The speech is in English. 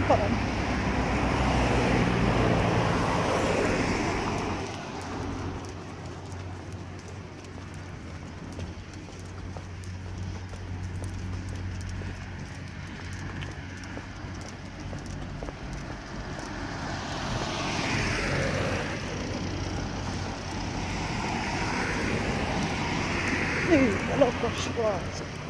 example. Look what she was.